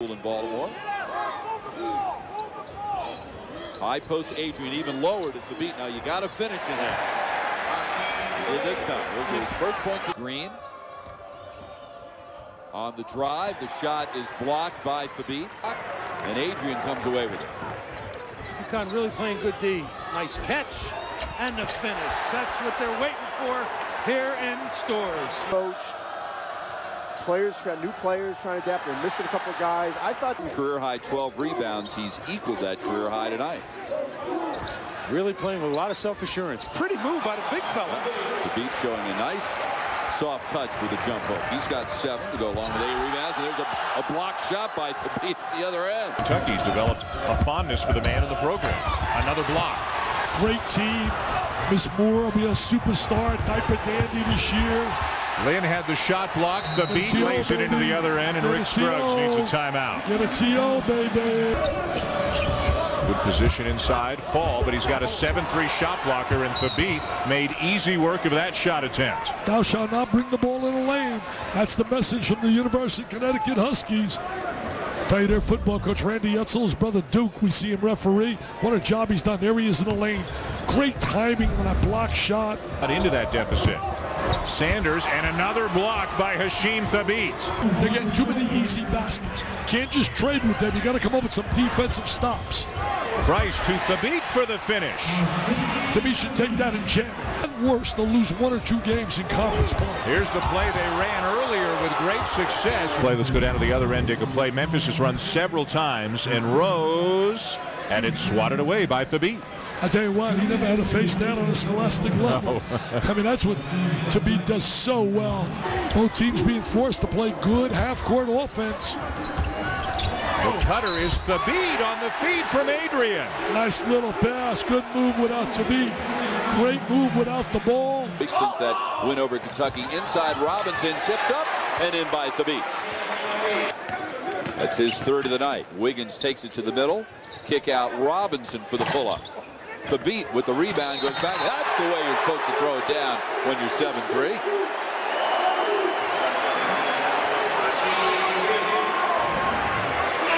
in Baltimore. High post Adrian even lower to beat. Now you got to finish in there. He did this time. Those are his first points. Green on the drive. The shot is blocked by Thabeet. And Adrian comes away with it. UConn really playing good D. Nice catch and the finish. That's what they're waiting for here in Storrs. Coach, players got new players trying to adapt. They're missing a couple of guys. I thought career high 12 rebounds. He's equaled that career high tonight. Really playing with a lot of self-assurance. Pretty move by the big fella. Thabeet showing a nice soft touch with the jump hook. He's got seven to go along with eight rebounds, and there's a, a blocked shot by Thabeet at the other end. Kentucky's developed a fondness for the man in the program. Another block. Great team. Miss Moore will be a superstar, diaper dandy this year. Lynn had the shot blocked. Thabeet lays it into the other end, and Rick Scruggs needs a timeout. Get a TO, baby. Good position inside, fall, but he's got a 7-3 shot blocker, and Thabeet made easy work of that shot attempt. Thou shalt not bring the ball in the lane. That's the message from the University of Connecticut Huskies. Tell you their football coach Randy Edsall's brother Duke. We see him referee. What a job he's done. There he is in the lane. Great timing on that block shot. Got into that deficit. Sanders and another block by Hasheem Thabeet. They're getting too many easy baskets. Can't just trade with them. You got to come up with some defensive stops. Price to Thabeet for the finish. Thabeet should take that and jam it. At worst, they'll lose one or two games in conference play. Here's the play they ran earlier with great success. Play, let's go down to the other end, dig a play. Memphis has run several times, and Rose and it's swatted away by Thabeet. I tell you what, he never had to face that on a scholastic level. No. I mean, that's what Thabeet does so well. Both teams being forced to play good half-court offense. The cutter is Thabeet on the feed from Adrian. Nice little pass. Good move without Thabeet. Great move without the ball. Since that win over Kentucky, inside Robinson, tipped up and in by Thabeet. That's his third of the night. Wiggins takes it to the middle. Kick out Robinson for the pull-up. Thabeet with the rebound goes back. That's the way you're supposed to throw it down when you're 7-3.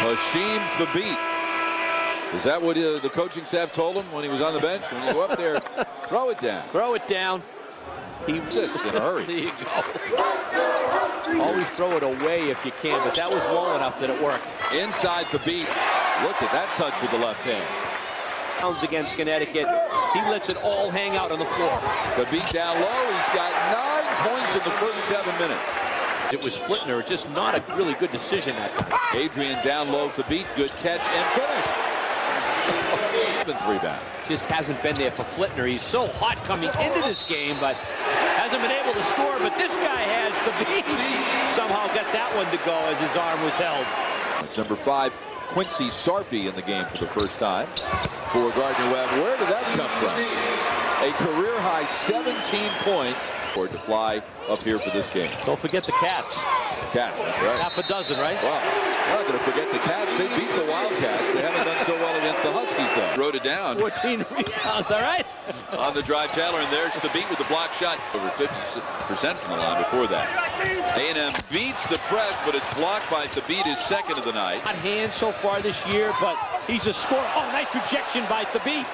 Hasheem Thabeet. Is that what uh, the coaching staff told him when he was on the bench? When you go up there, throw it down. Throw it down. He assists in a hurry. there you go. Always throw it away if you can, but that was long enough that it worked. Inside Thabeet. Look at that touch with the left hand. Against Connecticut. He lets it all hang out on the floor. Thabeet down low. He's got nine points in the first seven minutes. It was Flitner, just not a really good decision that time. Adrian down low for beat, good catch and finish. Seventh rebound. Just hasn't been there for Flitner. He's so hot coming into this game, but hasn't been able to score. But this guy has to be somehow got that one to go as his arm was held. It's number five, Quincy Sarpy in the game for the first time for Gardner-Webb. Where did that come from? A career high 17 points for to fly up here for this game. Don't forget the Cats. Cats, that's right. Half a dozen, right? Well, I'm not going to forget the Cats. They beat the Wildcats. They haven't done so against the Huskies, though. Wrote it down. 14 rebounds, all right? On the drive, Taylor, and there's the beat with the block shot. Over 50% from the line before that. A&M beats the press, but it's blocked by Thabeet, his second of the night. Not hand so far this year, but he's a scorer. Oh, nice rejection by Thabeet.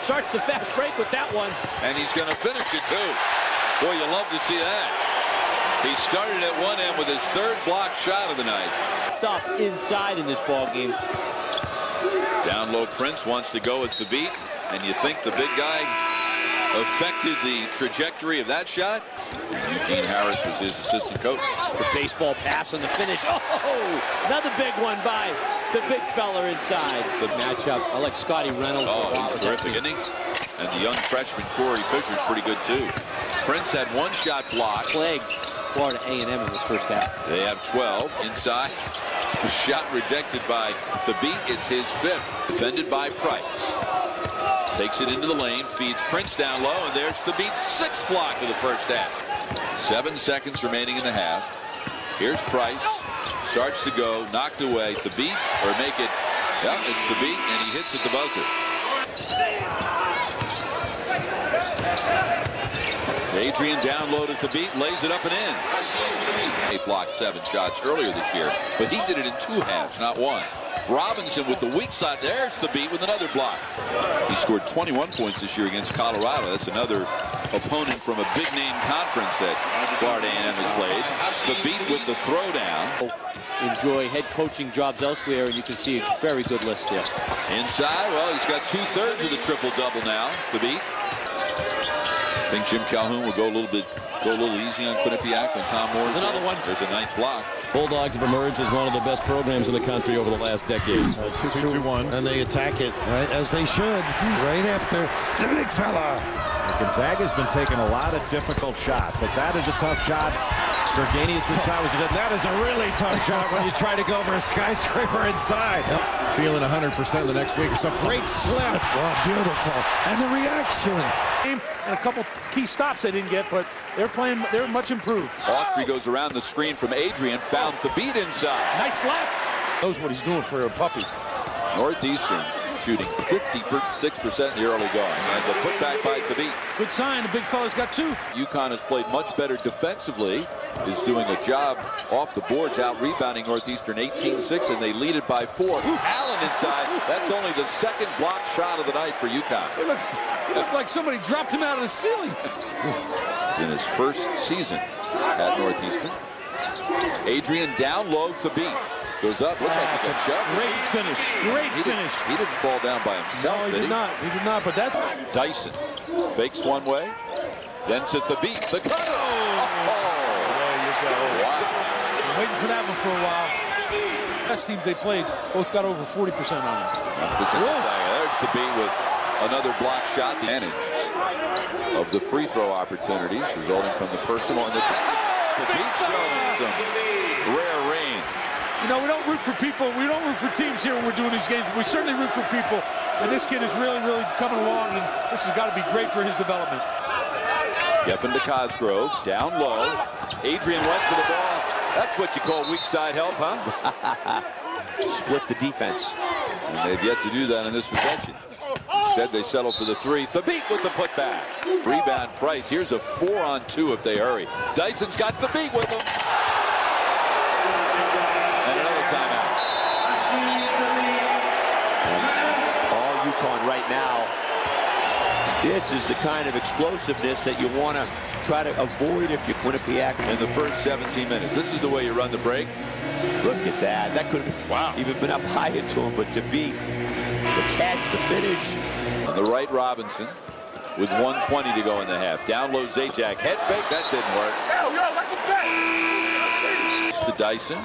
Starts the fast break with that one. And he's going to finish it, too. Boy, you love to see that. He started at one end with his third block shot of the night. Stop inside in this ball game. Down low, Prince wants to go with beat, and you think the big guy affected the trajectory of that shot? Eugene Harris was his assistant coach. The baseball pass on the finish. Oh, another big one by the big fella inside. The matchup. I like Scotty Reynolds. Oh, he's terrific, isn't he? And the young freshman Corey Fisher's pretty good too. Prince had one shot blocked. Plagued Florida A&M in this first half. They have 12 inside. Shot rejected by Thabeet. It's his fifth. Defended by Price. Takes it into the lane, feeds Prince down low, and there's Thabeet's sixth block of the first half. Seven seconds remaining in the half. Here's Price. Starts to go, knocked away. Thabeet, or make it, yep, it's Thabeet, and he hits at the buzzer. Adrian down low to Thabeet, lays it up and in. He blocked seven shots earlier this year, but he did it in two halves, not one. Robinson with the weak side. There's the beat with another block. He scored 21 points this year against Colorado. That's another opponent from a big name conference that Florida A&M has played. The beat with the throwdown. Enjoy head coaching jobs elsewhere, and you can see a very good list there. Inside, well, he's got two-thirds of the triple-double now, Thabeet. I think Jim Calhoun will go a little bit, go a little easy on Quinnipiac when Tom Moore. There's another one. There's a ninth block. Bulldogs have emerged as one of the best programs in the country over the last decade. Uh, two, two, two, one. And they attack it right as they should, right after the big fella. Gonzaga's been taking a lot of difficult shots. If that is a tough shot, Gerganius is was it. That is a really tough shot when you try to go over a skyscraper inside. Yep. Feeling 100% the next week or so. Great slip. Oh, beautiful. And the reaction. And a couple key stops they didn't get, but they're playing, they're much improved. Austrie goes around the screen from Adrian, found Thabeet inside. Nice left. Knows what he's doing for a puppy. Northeastern shooting 56% in the early going. And the putback by Thabeet. Good sign. The big fella's got two. UConn has played much better defensively. Is doing a job off the boards, out rebounding Northeastern 18-6, and they lead it by four. Ooh, Allen inside. That's only the second block shot of the night for UConn. It looked, it looked like somebody dropped him out of the ceiling. in his first season at Northeastern. Adrian down low, Thabeet. Goes up, looked like he ah, got shoved. Great finish. Great He finish. didn't, he didn't fall down by himself, No, he did did not. He did not, but that's... Dyson fakes one way, then to beat. The cut. Oh! oh. There you go. Wow. Waiting for that one for a while. Best teams they played both got over 40% on them. Memphis and Gonzaga. There's Thabeet with another block shot. The advantage of the free throw opportunities resulting from the personal and the Thabeet showing some rare. You know, we don't root for people. We don't root for teams here when we're doing these games, but we certainly root for people. And this kid is really, really coming along, and this has got to be great for his development. Geffen to Cosgrove, down low. Adrian went for the ball. That's what you call weak side help, huh? Split the defense. And they've yet to do that in this possession. Instead, they settle for the three. Thabeet with the putback. Rebound Price. Here's a four on two if they hurry. Dyson's got Thabeet with him. This is the kind of explosiveness that you want to try to avoid if you're Quinnipiac. In the first 17 minutes. This is the way you run the break. Look at that. That could have Wow. even been up higher to him, but to beat the catch, the finish. On the right, Robinson with 120 to go in the half. Down low, Zajac. Head fake. That didn't work. To Dyson.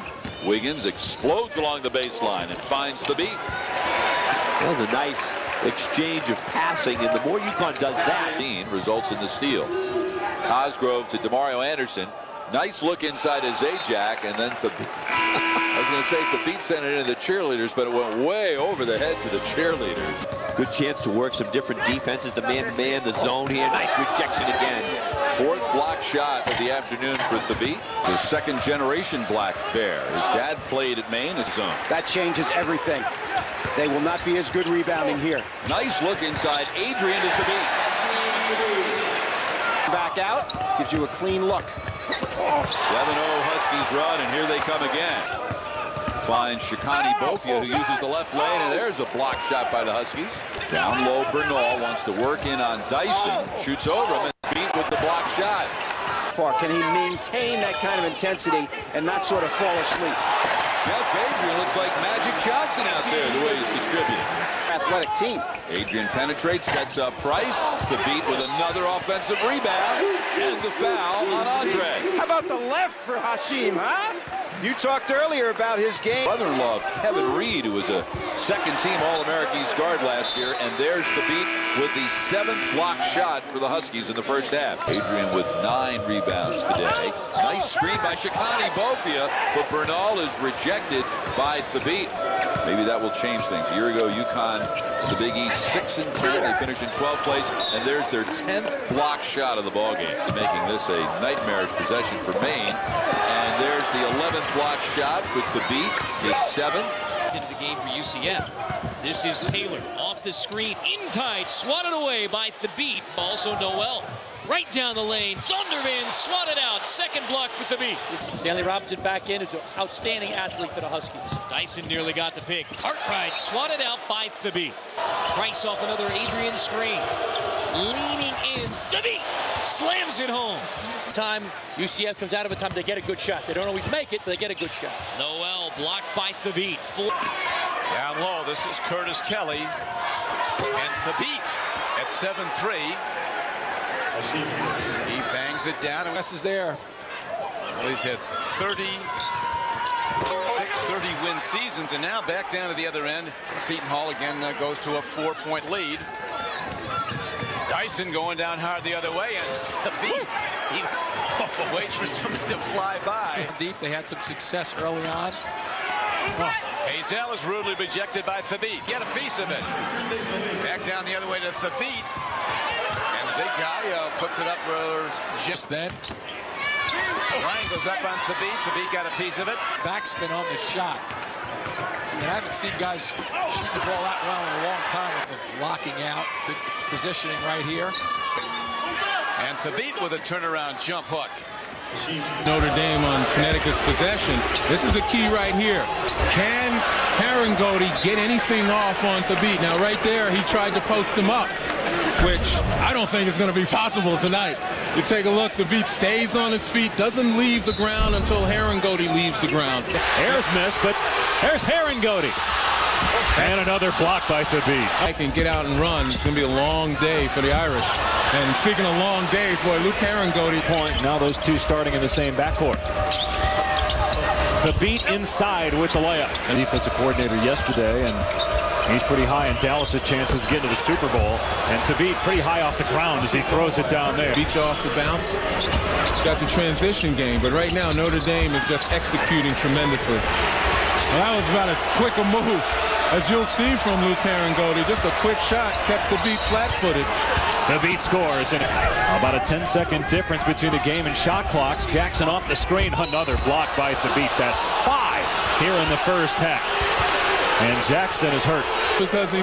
Wiggins explodes along the baseline and finds Thabeet. That was a nice exchange of passing, and the more UConn does that, results in the steal. Cosgrove to Demario Anderson. Nice look inside of Zajac, and then Thab I was going to say Thabeet sent it into the cheerleaders, but it went way over the heads of the cheerleaders. good chance to work some different defenses. The man-to-man, the zone here. Nice rejection again. Fourth block shot of the afternoon for Thabeet. The second generation black bear. His dad played at Maine as his own. That changes everything. They will not be as good rebounding here. Nice look inside. Adrian to Thabeet. Back out, gives you a clean look. 7-0 Huskies run, and here they come again. Finds Shikani Bofia, who uses the left lane, and there's a block shot by the Huskies. Down low, Bernal wants to work in on Dyson. Oh. Shoots over him and beat with the block shot. Far can he maintain that kind of intensity and not sort of fall asleep? Jeff Adrian looks like Magic Johnson out there, the way he's distributing. Athletic team. Adrian penetrates, sets up Price. Thabeet with another offensive rebound, and the foul on Andre. How about the left for Hasheem, huh? You talked earlier about his game. Brother-in-law Kevin Reed, who was a second-team All-American guard last year, and there's Thabeet with the seventh block shot for the Huskies in the first half. Adrian with nine rebounds today. Nice screen by Shikani Bofia, but Bernal is rejected by Thabeet. Maybe that will change things. A year ago, UConn, the Big East, 6 and 10. They finish in 12th place, and there's their 10th block shot of the ballgame, making this a nightmarish possession for Maine. And there's the 11th block shot for Thabeet, his seventh. into the game for UCF. This is Taylor the screen, in tight, swatted away by the beat. Also Noel. Right down the lane, Zondervan swatted out. Second block for the beat. Stanley Robinson back in is an outstanding athlete for the Huskies. Dyson nearly got the pick. Cartwright swatted out by the beat. Price off another Adrian screen. Leaning in, the beat slams it home. Time UCF comes out of a time they get a good shot. They don't always make it, but they get a good shot. Noel blocked by the beat. Down low, this is Curtis Kelly. And beat at 7-3. He bangs it down. Wes is there. Well, he's had 30, 6-30 win seasons, and now back down to the other end. Seton Hall again uh, goes to a four-point lead. Dyson going down hard the other way, and the beat. he waits for something to fly by. Deep, they had some success early on. Oh. Hazell is rudely rejected by Thabeet. Get a piece of it. Back down the other way to Thabeet. And the big guy uh, puts it up just then. Ryan goes up on Thabeet. Thabeet got a piece of it. Backspin on the shot. I mean, I haven't seen guys shoot the ball that well in a long time with the locking out, good positioning right here. And Thabeet with a turnaround jump hook. Notre Dame on Connecticut's possession. This is a key right here. Can Harangody get anything off on Thabeet? Now, right there, he tried to post him up, which I don't think is going to be possible tonight. You take a look, Thabeet stays on his feet, doesn't leave the ground until Harangody leaves the ground. Ayers missed, but there's Harangody. And another block by Thabeet. I can get out and run. It's going to be a long day for the Irish. And speaking of long days, boy, Luke Harangody. Point. Now those two starting in the same backcourt. Thabeet inside with the layup. The defensive coordinator yesterday, and he's pretty high in Dallas' chances of getting to the Super Bowl. And Thabeet pretty high off the ground as he throws it down there. Beat you off the bounce. Got the transition game, but right now Notre Dame is just executing tremendously. Well, that was about as quick a move as you'll see from Luke Harangody. Just a quick shot kept the beat flat-footed. The beat scores, and about a 10-second difference between the game and shot clocks. Jackson off the screen, another block by the beat. That's five here in the first half. And Jackson is hurt. Because he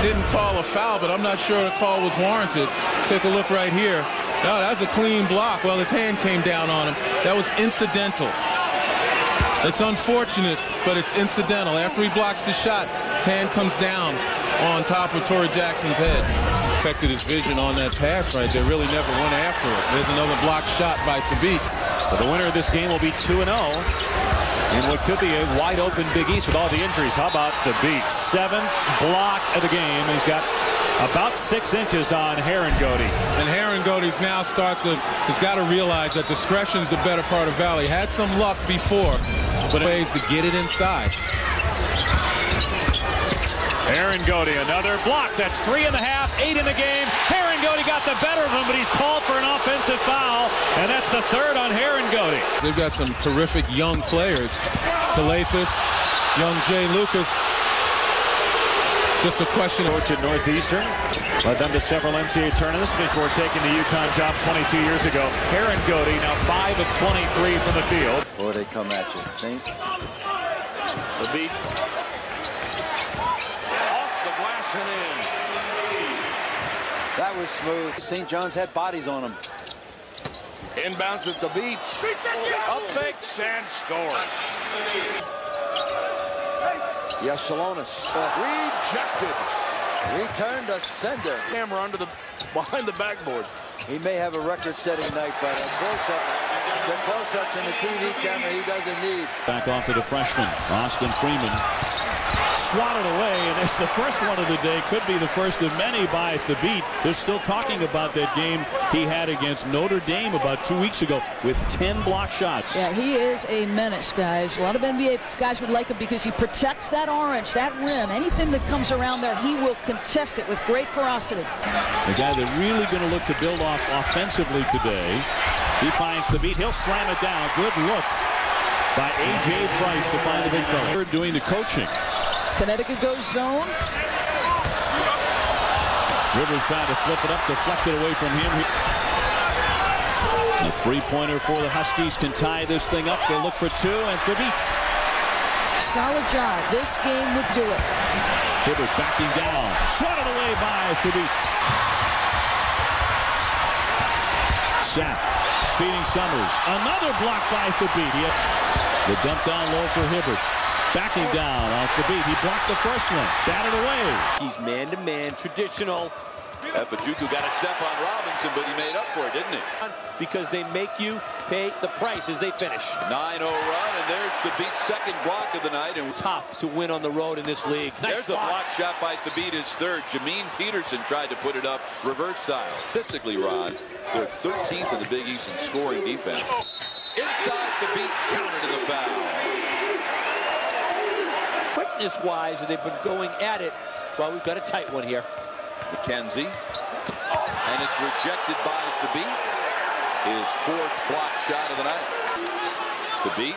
didn't call a foul, but I'm not sure the call was warranted. Take a look right here. No, that's a clean block. Well, his hand came down on him. That was incidental. It's unfortunate, but it's incidental. After he blocks the shot, his hand comes down on top of Tory Jackson's head. Affected his vision on that pass right there. Really never went after it. There's another block shot by Thabeet. So the winner of this game will be 2-0 in what could be a wide open Big East with all the injuries. How about Thabeet? Seventh block of the game. He's got about six inches on Harangody. And Harangody's now start to, has got to realize that discretion's the better part of Valley. Had some luck before, but ways to get it inside. Harangody, another block. That's three and a half, eight in the game. Harangody got the better of him, but he's called for an offensive foul, and that's the third on Harangody. They've got some terrific young players. Calathis, young Jay Lucas. Just a question. Coach at Northeastern led them to several NCAA tournaments before taking the UConn job 22 years ago. Harangody now 5 of 23 from the field. Or they come at you. Think. The beat That was smooth. St. John's had bodies on them. Inbounds at the beat. Up fakes and scores. Yes, Salonis. Rejected. Return to sender. Camera under the behind the backboard. He may have a record-setting night, but a close-up, the close-ups in the TV camera he doesn't need. Back off to the freshman, Austin Freeman. Swatted away, and it's the first one of the day. Could be the first of many by the beat. They're still talking about that game he had against Notre Dame about two weeks ago with 10 block shots. Yeah, he is a menace, guys. A lot of NBA guys would like him because he protects that orange, that rim. Anything that comes around there, he will contest it with great ferocity. The guy they're really going to look to build off offensively today. He finds the beat. He'll slam it down. Good look by A.J. Price to find the big fella. Doing the coaching. Connecticut goes zone. Rivers trying to flip it up, deflected away from him. A three-pointer for the Huskies can tie this thing up. They'll look for two, and Thabeet solid job. This game would do it. Hibbert backing down. Swatted away by Thabeet. Sapp feeding Summers. Another block by Thabeet. The dump down low for Hibbert. Backing down off the beat. He blocked the first one. Batted away. He's man-to-man, -man, traditional. Efejuku got a step on Robinson, but he made up for it, didn't he? Because they make you pay the price as they finish. 9-0 run, and there's the beat second block of the night. And tough to win on the road in this league. Nice there's block. a block shot by Thabeet, his third. Jamine Peterson tried to put it up reverse style. Physically, Rod, they're 13th in the Big East in scoring defense. Oh. Inside Thabeet, counter to the foul. Quickness-wise, and they've been going at it. Well, we've got a tight one here. McKenzie. And it's rejected by Thabeet. His fourth block shot of the night. Thabeet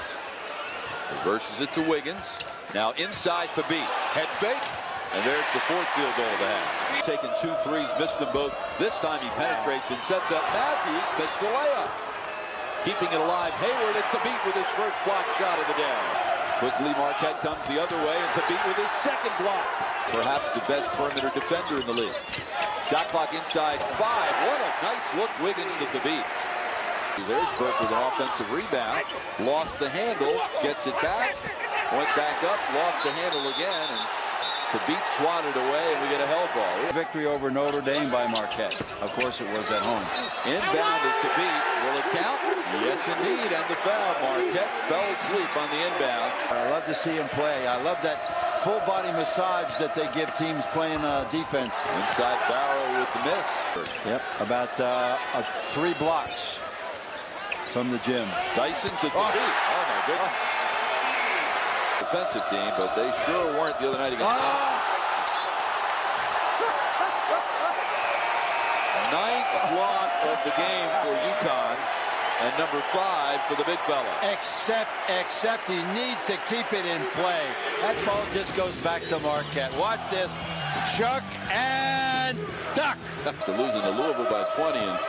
reverses it to Wiggins. Now inside Thabeet. Head fake. And there's the fourth field goal of the half. Taken two threes, missed them both. This time he penetrates and sets up Matthews. Missed the layup. Keeping it alive. Hayward and Thabeet with his first block shot of the day. Quickly Marquette comes the other way and Thabeet with his second block. Perhaps the best perimeter defender in the league. Shot clock inside five. What a nice look Wiggins to Thabeet. There's Burke with an offensive rebound. Lost the handle. Gets it back. Went back up. Lost the handle again. And Thabeet swatted away, and we get a hell ball. Victory over Notre Dame by Marquette. Of course it was at home. Inbound to beat. Will it count? Yes, indeed. And the foul. Marquette fell asleep on the inbound. I love to see him play. I love that full body massage that they give teams playing uh, defense. Inside Barro with the miss. Yep, about uh, uh, three blocks from the gym. Dyson to the oh. beat. Oh my goodness. Oh. Defensive team, but they sure weren't the other night against. Oh. Ninth block of the game for UConn and number five for the big fella. Except, except he needs to keep it in play. That ball just goes back to Marquette. Watch this. Chuck and duck. They're losing to Louisville by 20 and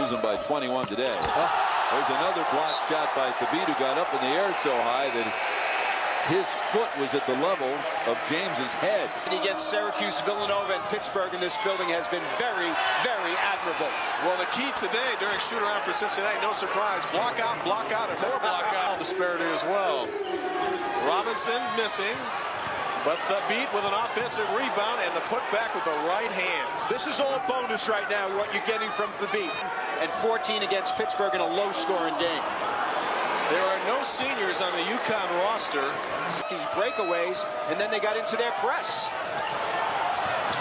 losing by 21 today. There's another block shot by Thabeet who got up in the air so high that his foot was at the level of James's head. And against Syracuse, Villanova, and Pittsburgh in this building has been very, very admirable. Well, the key today during shoot-around for Cincinnati, no surprise, block out, block out, and more block out disparity as well. Robinson missing. But the beat with an offensive rebound and the putback with the right hand. This is all bonus right now, what you're getting from the beat. And 14 against Pittsburgh in a low-scoring game. There are no seniors on the UConn roster. These breakaways, and then they got into their press.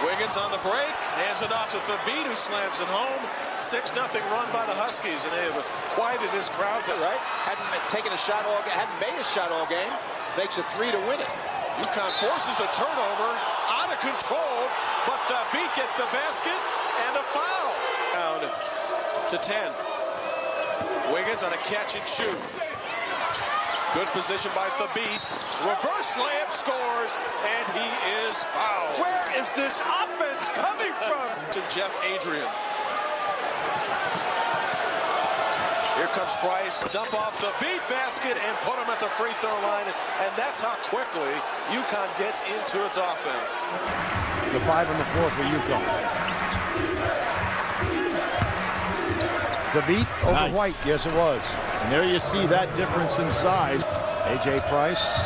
Wiggins on the break, hands it off to Thabeet, who slams it home. 6-0 run by the Huskies, and they have quieted this crowd. Right? Hadn't taken a shot all hadn't made a shot all game. Makes a three to win it. UConn forces the turnover, out of control, but Thabeet gets the basket and a foul. Down to 10. Wiggins on a catch and shoot. Good position by Thabeet. Reverse layup scores, and he is fouled. Where is this offense coming from? to Jeff Adrian. Here comes Price. Dump off the beat basket and put him at the free throw line. And that's how quickly UConn gets into its offense. The five and the four for UConn. The beat over nice. White. Yes, it was. And there you see that difference in size. A.J. Price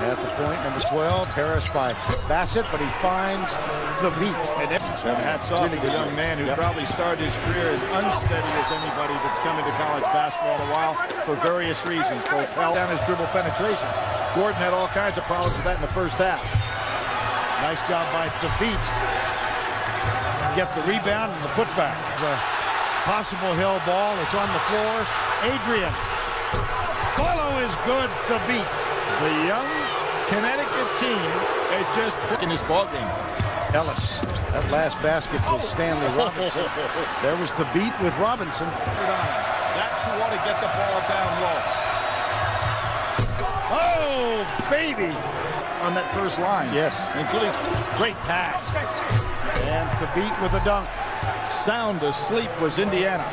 at the point, number 12. Harris by Bassett, but he finds Thabeet. And, and hats off to the young man who yep. probably started his career as unsteady as anybody that's come into college basketball in a while for various reasons. Both held down his dribble penetration. Gordon had all kinds of problems with that in the first half. Nice job by Thabeet. Get the rebound and the putback. The Possible hill ball. It's on the floor. Adrian. Follow is good. Thabeet. The young Connecticut team is just in this ball game. Ellis. That last basket was Stanley Robinson. there was the beat with Robinson. That's who ought to get the ball down low. Oh, baby. On that first line. Yes. Including great pass. And the beat with a dunk sound asleep was Indiana.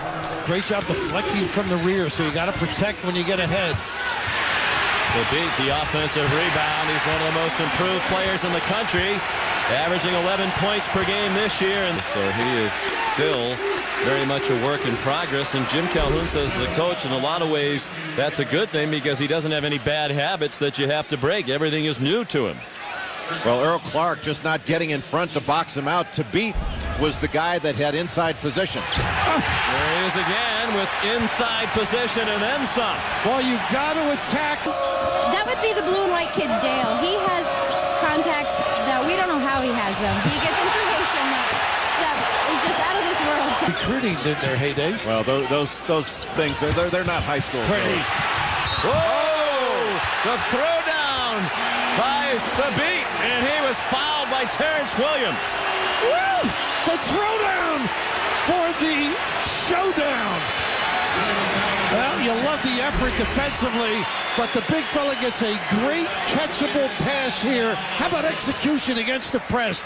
Great job deflecting from the rear, so you got to protect when you get ahead. Thabeet, the offensive rebound. He's one of the most improved players in the country, averaging 11 points per game this year. And so he is still very much a work in progress. And Jim Calhoun says as a coach, in a lot of ways, that's a good thing because he doesn't have any bad habits that you have to break. Everything is new to him. Well, Earl Clark just not getting in front to box him out. Thabeet was the guy that had inside position. There he is again with inside position and then some. Well, you got to attack. That would be the blue and white kid, Dale. He has contacts that we don't know how he has them. He gets information that, that is just out of this world. Recruiting in their heydays. Well, those those, those things, they're, they're, they're not high school. Pretty. Whoa! The throwdown by Thabeet, and he was fouled by Terrence Williams. Woo! The throwdown for the showdown. Well, you love the effort defensively, but the big fella gets a great catchable pass here. How about execution against the press?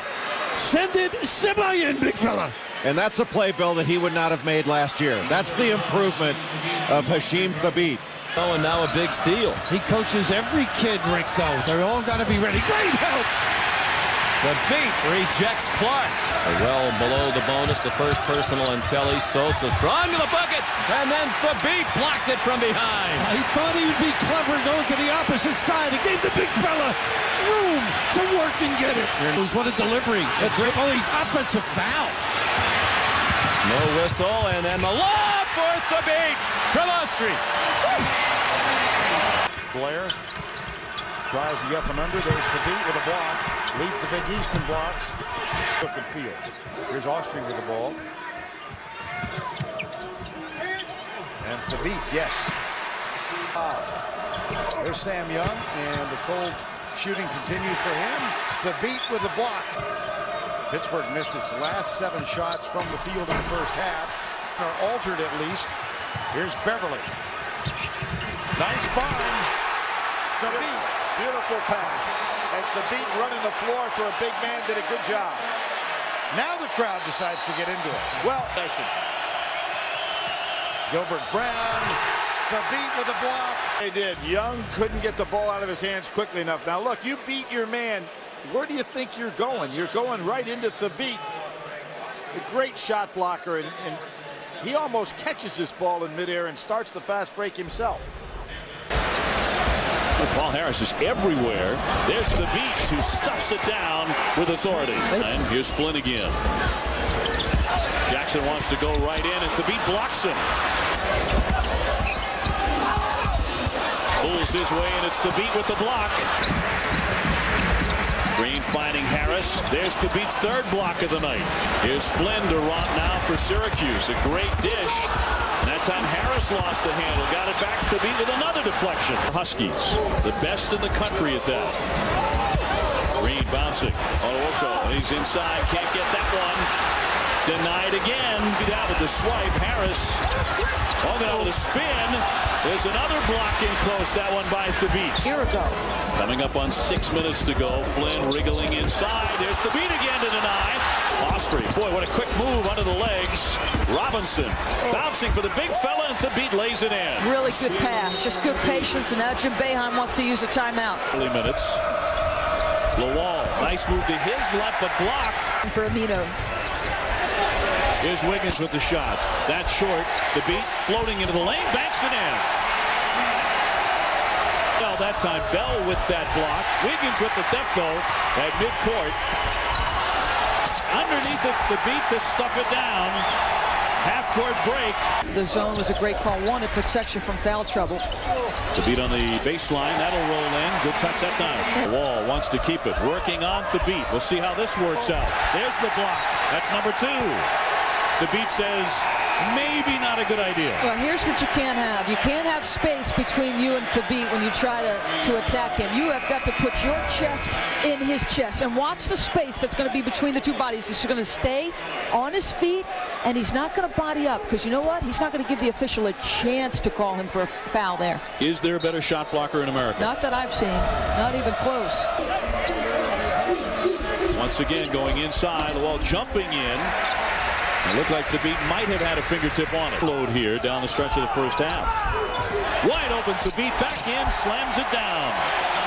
Send it semi in, big fella. And that's a play, Bill, that he would not have made last year. That's the improvement of Hasheem Thabeet. Oh, and now a big steal. He coaches every kid, Rick, though. They're all got to be ready. Great help. Thabeet rejects Clark. Well below the bonus, the first personal on Kelly. Sosa strong to the bucket, and then the beat blocked it from behind. He thought he would be clever going to the opposite side. It gave the big fella room to work and get it. It was what a delivery. A great only offensive foul. No whistle, and then the lob for Thabeet from Austrie. Blair tries the up and under. There's the beat with a block. Leads the Big East in blocks. Cook and Fields. Here's Austrie with the ball. And Thabeet, yes. There's Sam Young, and the cold shooting continues for him. The beat with the block. Pittsburgh missed its last seven shots from the field in the first half. Or altered at least. Here's Beverly. Nice find. Thabeet, beautiful pass. And beat running the floor for a big man did a good job. Now the crowd decides to get into it. Well, Gilbert Brown, the beat with a block. They did. Young couldn't get the ball out of his hands quickly enough. Now look, you beat your man. Where do you think you're going? You're going right into Thabeet. A great shot blocker, and, and he almost catches this ball in midair and starts the fast break himself. Paul Harris is everywhere. There's the Beats who stuffs it down with authority. And here's Flynn again. Jackson wants to go right in, and Thabeet blocks him. Pulls his way, and it's Thabeet with the block. Green finding Harris. There's the beat's third block of the night. Here's Flynn to Rot now for Syracuse. A great dish. And that time Harris lost the handle. Got it back to beat with another deflection. Huskies, the best in the country at that. Green bouncing. on Onuaku, he's inside. Can't get that one. Denied again. Down with the swipe. Harris. Oh, now with a spin. There's another blocking close. That one by Thabeet. Here we go. Coming up on six minutes to go. Flynn wriggling inside. There's Thabeet again to deny. Boy, what a quick move under the legs. Robinson bouncing for the big fella, and Thabeet lays it in. Really good pass. Just good patience, and now Jim Boeheim wants to use a timeout. Early minutes. Lawal, nice move to his left, but blocked. For Amino. Here's Wiggins with the shot. That's short. The beat floating into the lane. Banks it in. Well, that time Bell with that block. Wiggins with the theft though at midcourt. Underneath it's the beat to stuff it down. Half-court break. The zone was a great call. One, it protects you from foul trouble. The beat on the baseline. That'll roll in. Good touch that time. Wall wants to keep it. Working on the beat. We'll see how this works out. There's the block. That's number two. The beat says maybe not a good idea. Well, here's what you can't have. You can't have space between you and Thabeet when you try to, to attack him. You have got to put your chest in his chest and watch the space that's going to be between the two bodies. He's going to stay on his feet, and he's not going to body up because you know what? He's not going to give the official a chance to call him for a foul there. Is there a better shot blocker in America? Not that I've seen. Not even close. Once again, going inside, the wall jumping in. It looked like the beat might have had a fingertip on it. Load here down the stretch of the first half. Wide open beat back in, slams it down.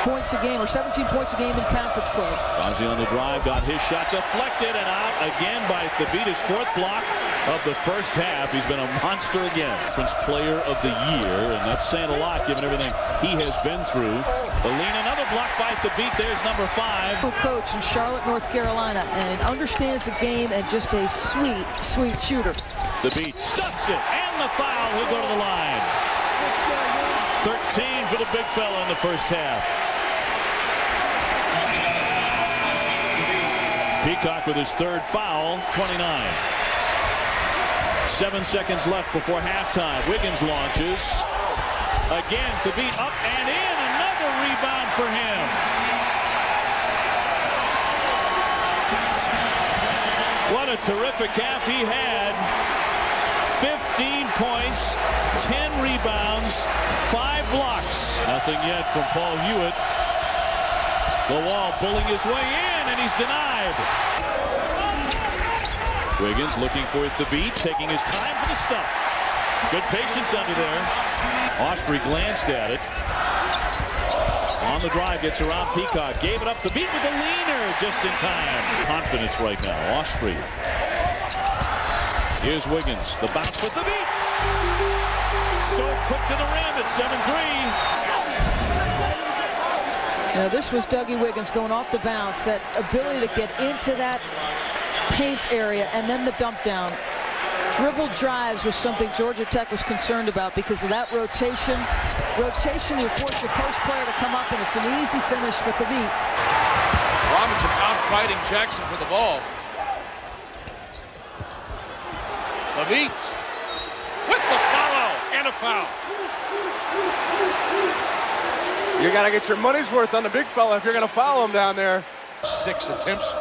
Points a game or 17 points a game in conference play. Ozzy on the drive got his shot deflected and out again by Thabeet, his fourth block of the first half. He's been a monster again. Conference player of the year, and that's saying a lot given everything he has been through. Aline, another block by beat. There's number five. Coach in Charlotte, North Carolina, and understands the game and just a sweet, sweet shooter. The beat stops it, and the foul. He'll go to the line. 13 for the big fella in the first half. Peacock with his third foul, 29. Seven seconds left before halftime. Wiggins launches. Again, to beat up and in. Another rebound for him. What a terrific half he had. 15 points, 10 rebounds, 5 blocks. Nothing yet from Paul Hewitt. The wall pulling his way in, and he's denied. Wiggins looking for the beat, taking his time for the stuff. Good patience under there. Osprey glanced at it. On the drive, gets around Peacock. Gave it up. the beat with the leaner just in time. Confidence right now. Osprey. Here's Wiggins. The bounce with the beat. So quick to the rim at 7-3. Now this was Dougie Wiggins going off the bounce. That ability to get into that paint area and then the dump down. Dribble drives was something Georgia Tech was concerned about because of that rotation. Rotation, you force your post player to come up, and it's an easy finish with the beat. Robinson out fighting Jackson for the ball. The beat with the follow and a foul. You got to get your money's worth on the big fella if you're going to follow him down there. Six attempts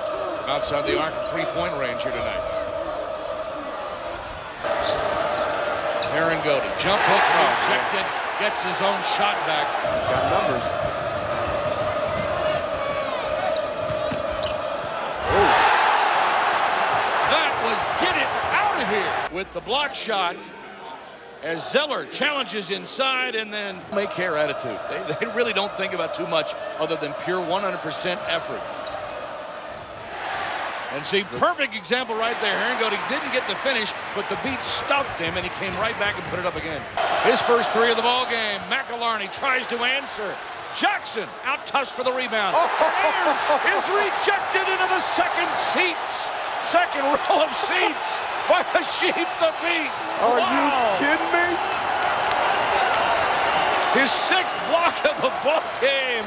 outside the arc three-point range here tonight. Aaron Harangody, jump hook rejected, gets his own shot back. Got numbers. That was get it out of here with the block shot as Zeller challenges inside and then make hair attitude. They, they really don't think about too much other than pure 100% effort. And see, perfect example right there. Harangody didn't get the finish, but the beat stuffed him, and he came right back and put it up again. His first three of the ball game. McAlarney tries to answer. Jackson out touch for the rebound. Oh, Ayers is rejected into the second seats. Second row of seats by Hasheem Thabeet. Are wow. you kidding me? His sixth block of the ball game.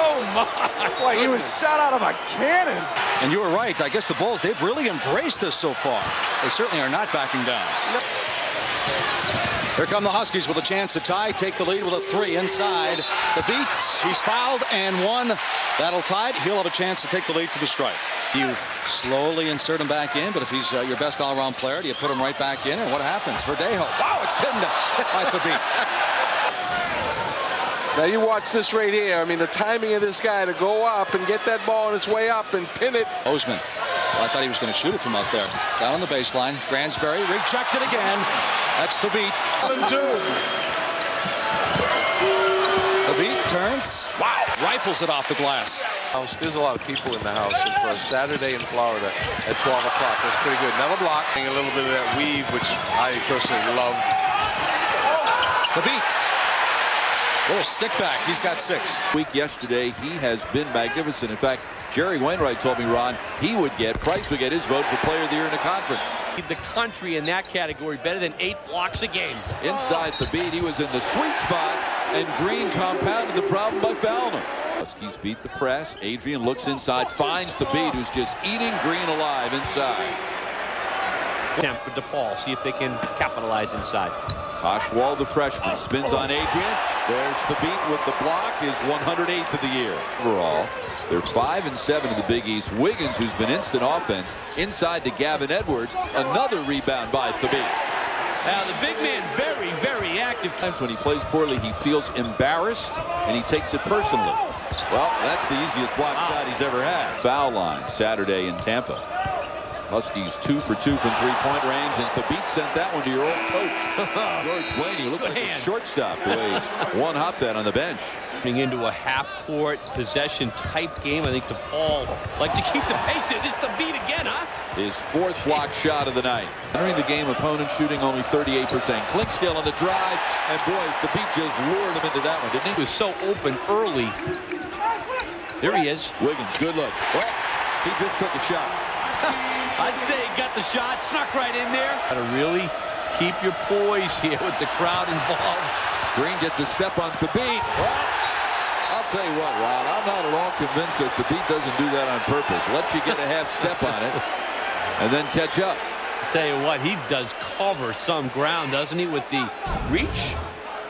Oh my! Like he was shot out of a cannon. And you were right. I guess the Bulls, they've really embraced this so far. They certainly are not backing down. Here come the Huskies with a chance to tie, take the lead with a three inside. The beats, he's fouled and one. That'll tie it. He'll have a chance to take the lead for the strike. You slowly insert him back in, but if he's uh, your best all-around player, do you put him right back in? And what happens? Verdejo. Wow, it's pinned by the beat. Now you watch this right here. I mean, the timing of this guy to go up and get that ball on its way up and pin it. Osman. Well, I thought he was going to shoot it from out there. Down on the baseline. Gransberry rejected again. That's the beat. The beat turns. Wow. Rifles it off the glass. There's a lot of people in the house and for a Saturday in Florida at 12 o'clock. That's pretty good. Another block. A little bit of that weave, which I personally love. The beats. Little stick back. He's got six. Week yesterday, he has been magnificent. In fact, Jerry Wainwright told me, Ron, he would get, Price would get his vote for player of the year in the conference. The country in that category better than eight blocks a game. Inside Thabeet, he was in the sweet spot, and Green compounded the problem by fouling him. Huskies beat the press. Adrian looks inside, finds Thabeet, who's just eating Green alive inside. Attempt For DePaul, see if they can capitalize inside. Koshwal, the freshman, spins on Adrian. There's Thabeet with the block, his 108th of the year. Overall, they're 5 and 7 in the Big East. Wiggins, who's been instant offense, inside to Gavin Edwards. Another rebound by Thabeet. Now, the big man very, very active. Times when he plays poorly, he feels embarrassed, and he takes it personally. Well, that's the easiest block wow. shot he's ever had. Foul line Saturday in Tampa. Huskies two for two from three-point range, and Thabeet sent that one to your old coach, George Blaney. Looked like a shortstop the way one hop that on the bench. Into a half-court possession type game. I think DePaul like to keep the pace there. This Thabeet again, huh? His fourth block shot of the night. During the game, opponent shooting only 38%. Clinkscale on the drive, and boy, Thabeet just lured him into that one, didn't he? He was so open early. There he is. Wiggins, good look. Well, he just took a shot. I'd say he got the shot, snuck right in there. Got to really keep your poise here with the crowd involved. Green gets a step on Thabeet. Well, I'll tell you what, Ron, I'm not at all convinced that Thabeet doesn't do that on purpose. Lets you get a half step on it and then catch up. I'll tell you what, he does cover some ground, doesn't he, with the reach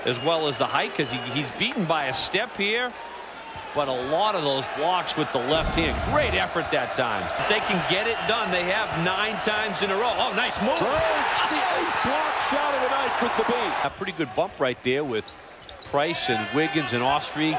as well as the height, because he, he's beaten by a step here but a lot of those blocks with the left hand. Great effort that time. If they can get it done, they have nine times in a row. Oh, nice move. Birds, the eighth block shot of the night for Thabeet. A pretty good bump right there with Price and Wiggins and Austrie.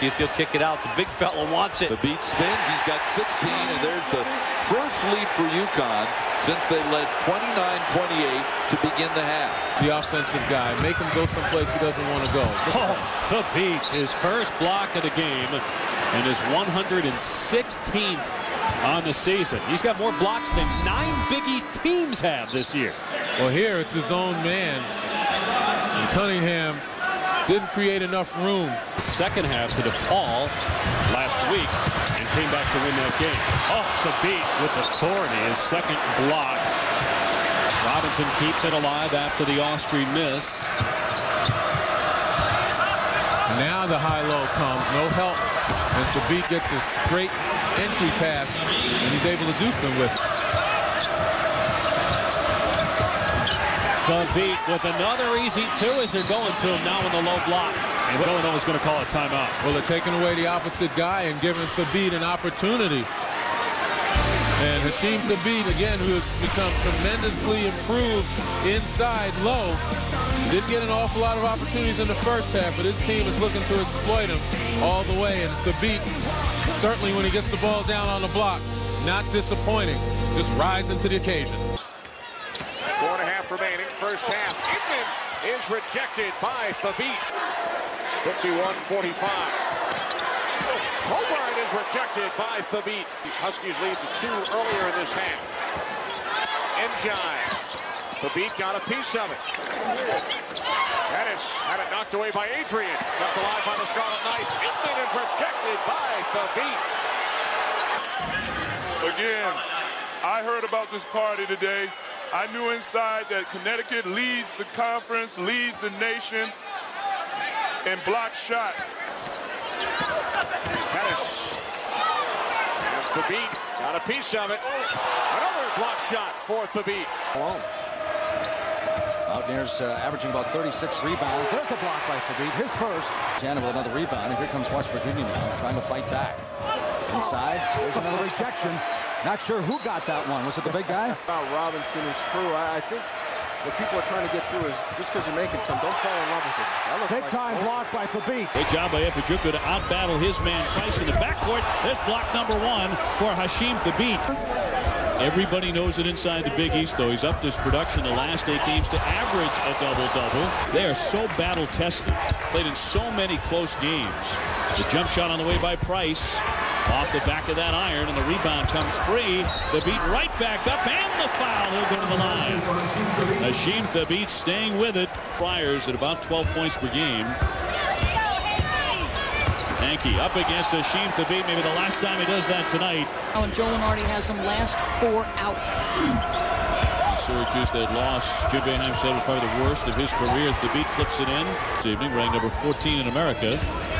See if he'll kick it out. The big fella wants it. Thabeet spins. He's got 16, and there's the first lead for UConn since they led 29-28 to begin the half. The offensive guy. Make him go someplace he doesn't want to go. Oh, beat. his first block of the game and his 116th on the season. He's got more blocks than nine Big East teams have this year. Well, here it's his own man. Cunningham didn't create enough room. The second half to DePaul last week and came back to win that game. Off the beat with authority, his second block. Robinson keeps it alive after the Austrian miss. Now the high-low comes, no help. And Thabeet gets a straight entry pass, and he's able to do things with it. Thabeet with another easy two as they're going to him now in the low block. And Villanova's going to call a timeout. Well, they're taking away the opposite guy and giving Thabeet an opportunity. And Hasheem Thabeet, again, who has become tremendously improved inside low. Didn't get an awful lot of opportunities in the first half, but his team is looking to exploit him all the way. And Thabeet, certainly when he gets the ball down on the block, not disappointing, just rising to the occasion. Remaining, first half. Inman is rejected by Thabeet. 51-45. Holbein is rejected by Thabeet. Huskies lead to two earlier in this half. Njai. Thabeet got a piece of it. Pettis had it knocked away by Adrien. Kept alive by the Scarlet Knights. Inman is rejected by Thabeet. Again, I heard about this party today. I knew inside that Connecticut leads the conference, leads the nation in block shots. Pettis. And Thabeet got a piece of it. Another block shot for Thabeet. Alone. Mountaineers uh, averaging about 36 rebounds. There's a block by Thabeet, his first. Jana with another rebound, and here comes West Virginia now, trying to fight back. Inside, there's another rejection. Not sure who got that one. Was it the big guy? About Robinson is true. I, I think what people are trying to get through is just because you're making some, don't fall in love with it. Big time block by Thabeet. Great job by Efejuku to outbattle his man Price in the backcourt. There's block number one for Hasheem Thabeet. Everybody knows it inside the Big East, though. He's upped his production the last eight games to average a double-double. They are so battle-tested. Played in so many close games. The jump shot on the way by Price. Off the back of that iron, and the rebound comes free. Thabeet right back up, and the foul. He'll go to the line. Hasheem Thabeet staying with it. Friars at about 12 points per game. Yankee up against Hasheem Thabeet. Maybe the last time he does that tonight. Oh, and Joe Lunardi has them last four out. Syracuse that lost. Jim Boeheim said it was probably the worst of his career. Thabeet flips it in. This evening, ranked number 14 in America.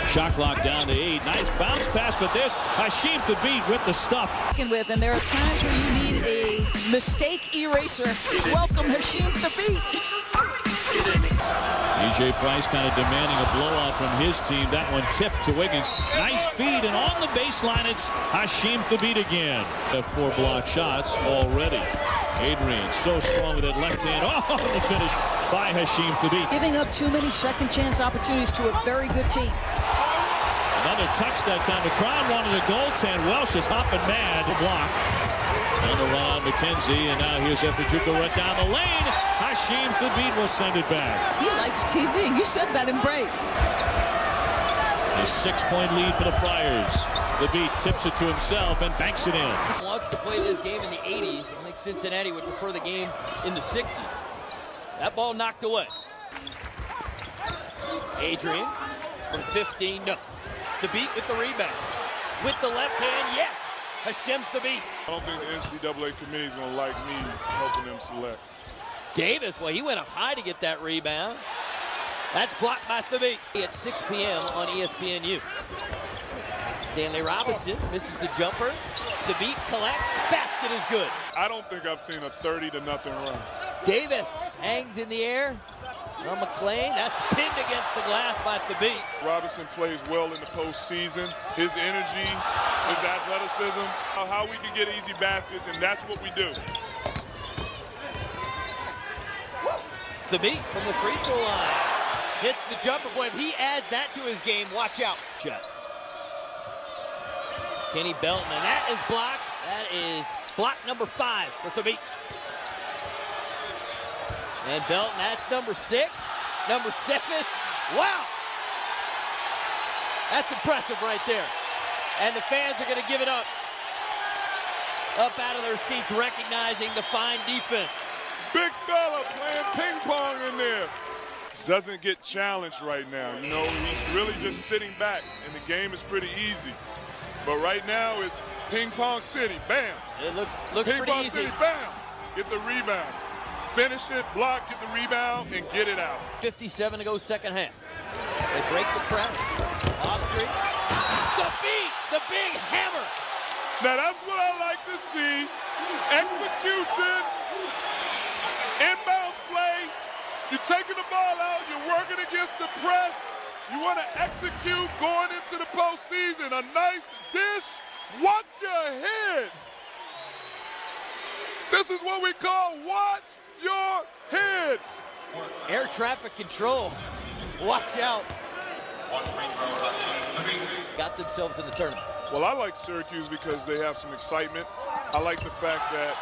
Shot clock down to eight. Nice bounce pass, but there's Hasheem Thabeet with the stuff. With, and there are times where you need a mistake eraser. Welcome Hasheem Thabeet. EJ Price kind of demanding a blowout from his team. That one tipped to Wiggins. Nice feed, and on the baseline, it's Hasheem Thabeet again. Four block shots already. Adrien so strong with that left hand. Oh, the finish by Hasheem Thabeet. Giving up too many second chance opportunities to a very good team. Another touch that time. The crowd wanted a goaltend. Welsh is hopping mad. The block. On the run McKenzie, and now here's Efejuku right down the lane. Hasheem Thabeet will send it back. He likes TV. You said that in break. A six-point lead for the Friars. Thabeet tips it to himself and banks it in. Wants to play this game in the 80s. I think Cincinnati would prefer the game in the 60s. That ball knocked away. Adrien from 15, no. Thabeet with the rebound. With the left hand, yes. Hasheem Thabeet. I don't think the NCAA committee is going to like me helping them select. Davis, well, he went up high to get that rebound. That's blocked by Thabeet at 6 p.m. on ESPNU. Stanley Robinson misses the jumper. Thabeet collects. Basket is good. I don't think I've seen a 30 to nothing run. Davis hangs in the air from McLean. That's pinned against the glass by Thabeet. Robinson plays well in the postseason. His energy, his athleticism, how we can get easy baskets, and that's what we do. Thabeet from the free throw line. Hits the jumper. Boy, if he adds that to his game, watch out. Shot. Kenny Belton, and that is blocked. That is block number five for Thabeet. And Belton, that's number six. Number seven. Wow. That's impressive right there. And the fans are going to give it up. Up out of their seats, recognizing the fine defense. Big fella playing ping pong in there. Doesn't get challenged right now. You know, he's really just sitting back, and the game is pretty easy. But right now, it's ping pong city. Bam. It looks, looks ping pretty pong city. Bam. Get the rebound. Finish it, block, get the rebound, and get it out. 57 to go second half. They break the press. Off street. Thabeet, the big hammer. Now that's what I like to see. Execution, inbounds play. You're taking the ball out, you're working against the press. You want to execute going into the postseason. A nice dish. Watch your head. This is what we call watch your head. Air traffic control. Watch out. Got themselves in the tournament. Well, I like Syracuse because they have some excitement. I like the fact that,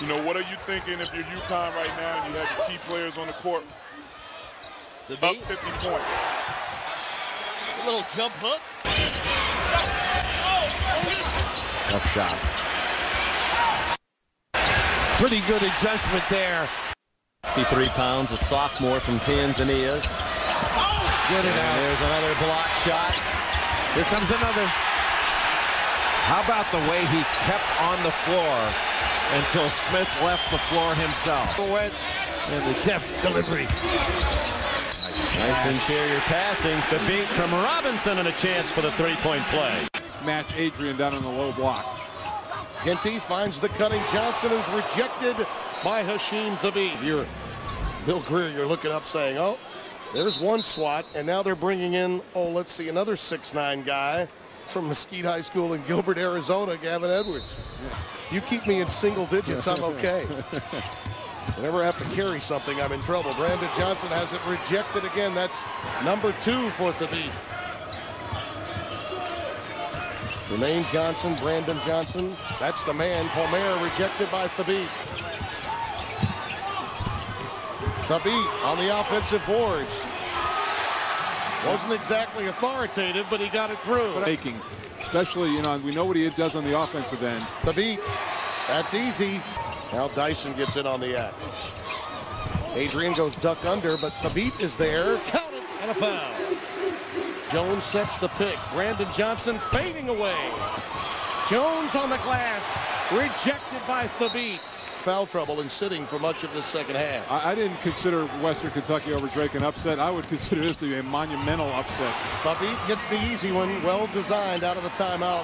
you know, what are you thinking if you're UConn right now and you have your key players on the court? The Up 50 points. A little jump hook. Oh, oh, Tough shot. Pretty good adjustment there. 63 pounds, a sophomore from Tanzania. Oh, get it And there's another block shot. Here comes another. How about the way he kept on the floor until Smith left the floor himself? Went and the deft delivery. Nice interior passing. Thabeet from Robinson and a chance for the three-point play. Match Adrien down on the low block. Ginty finds the cutting Johnson who's rejected by Hasheem Thabeet. You're Bill Grier, you're looking up saying, oh, there's one SWAT, and now they're bringing in, oh, let's see, another six nine guy from Mesquite High School in Gilbert, Arizona, Gavin Edwards. If you keep me in single digits, I'm okay. Whenever I have to carry something, I'm in trouble. Brandon Johnson has it rejected again. That's number two for Thabeet. Trumaine Johnson, Brandon Johnson. That's the man. Palmer rejected by Thabeet. Thabeet on the offensive boards. Wasn't exactly authoritative, but he got it through. Making, especially, you know, we know what he does on the offensive end. Thabeet, that's easy. Now Dyson gets in on the act. Adrien goes duck under, but Thabeet is there. Counted and a foul. Jones sets the pick. Brandon Johnson fading away. Jones on the glass. Rejected by Thabeet. Foul trouble and sitting for much of the second half. I, I didn't consider Western Kentucky over Drake an upset. I would consider this to be a monumental upset. Thabeet gets the easy one. Well designed out of the timeout.